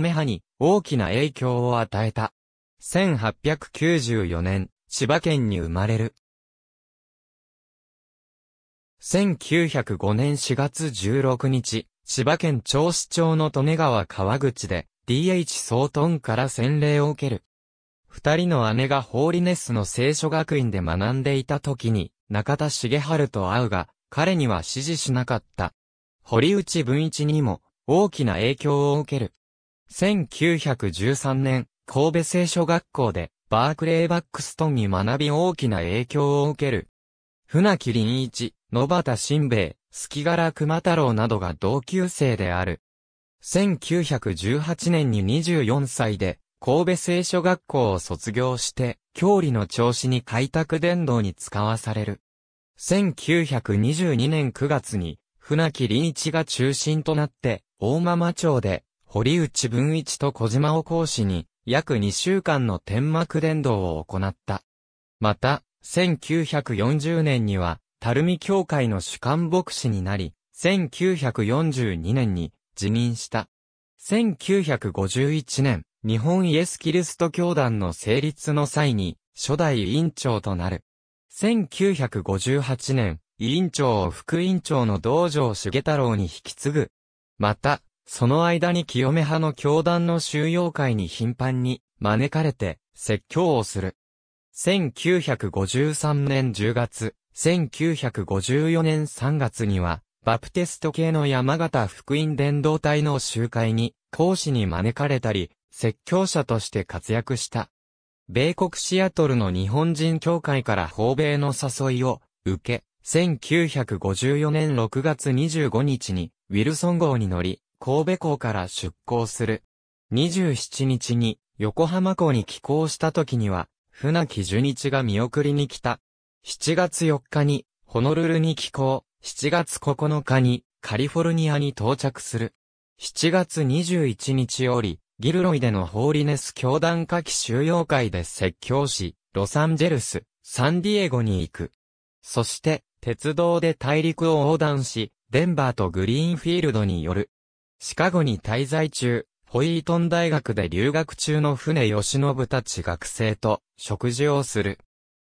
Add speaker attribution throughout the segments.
Speaker 1: 派に大きな影響を与えた。1894年、千葉県に生まれる。1905年4月16日、千葉県銚子町の利根川川口で、DH 総統から洗礼を受ける。二人の姉がホーリネスの聖書学院で学んでいた時に、中田茂春と会うが、彼には支持しなかった。堀内文一にも、大きな影響を受ける。1913年、神戸聖書学校で、バークレー・バックストンに学び大きな影響を受ける。船木林一、野畑新兵衛、月柄熊太郎などが同級生である。1918年に24歳で、神戸聖書学校を卒業して、郷里の調子に開拓伝道に使わされる。1922年9月に、船木林一が中心となって、大間町で、堀内文一と小島を講師に、約2週間の天幕伝道を行った。また、1940年には、垂水教会の主幹牧師になり、1942年に辞任した。1951年、日本イエス・キリスト教団の成立の際に、初代委員長となる。1958年、委員長を副委員長の道場重太郎に引き継ぐ。また、その間に清め派の教団の収容会に頻繁に招かれて説教をする。1953年10月、1954年3月には、バプテスト系の山形福音伝道隊の集会に講師に招かれたり、説教者として活躍した。米国シアトルの日本人協会から訪米の誘いを受け、1954年6月25日にウィルソン号に乗り、神戸港から出港する。27日に横浜港に寄港した時には、船木樹日が見送りに来た。7月4日にホノルルに寄港、7月9日にカリフォルニアに到着する。7月21日より、ギルロイでのホーリネス教団夏季収容会で説教し、ロサンゼルス、サンディエゴに行く。そして、鉄道で大陸を横断し、デンバーとグリーンフィールドによる。シカゴに滞在中、ホイートン大学で留学中の船吉信たち学生と食事をする。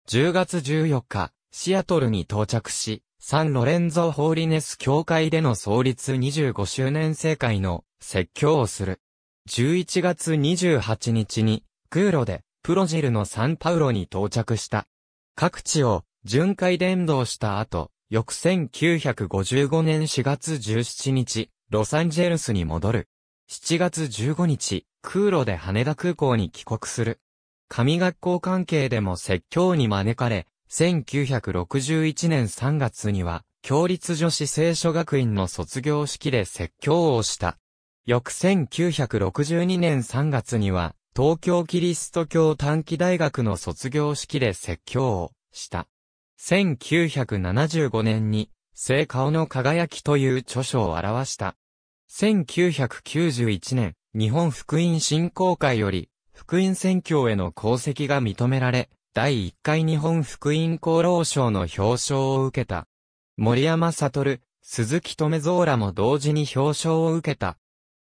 Speaker 1: 10月14日、シアトルに到着し、サンロレンゾ・ホーリネス教会での創立25周年聖会の説教をする。11月28日に、空路で、プロジルのサンパウロに到着した。各地を巡回伝道した後、翌1955年4月17日、ロサンゼルスに戻る。7月15日、空路で羽田空港に帰国する。神学校関係でも説教に招かれ、1961年3月には、共立女子聖書学院の卒業式で説教をした。翌1962年3月には、東京キリスト教短期大学の卒業式で説教をした。1975年に、聖顔の輝きという著書を表した。1991年、日本福音振興会より、福音宣教への功績が認められ、第1回日本福音厚労省の表彰を受けた。森山悟、鈴木留蔵らも同時に表彰を受けた。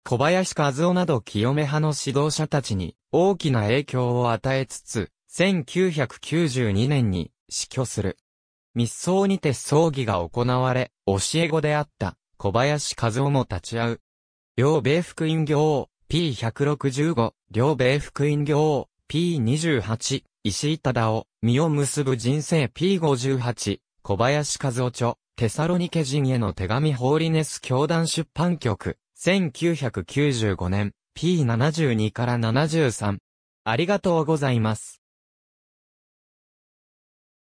Speaker 1: 小林和夫など清め派の指導者たちに大きな影響を与えつつ、1992年に死去する。密葬にて葬儀が行われ、教え子であった小林和夫も立ち会う。両米福音行 P165、両米福音行 P28、石井忠夫、身を結ぶ人生 P58、小林和夫著、テサロニケ人への手紙ホーリネス教団出版局、1995年 P72 から73。ありがとうございます。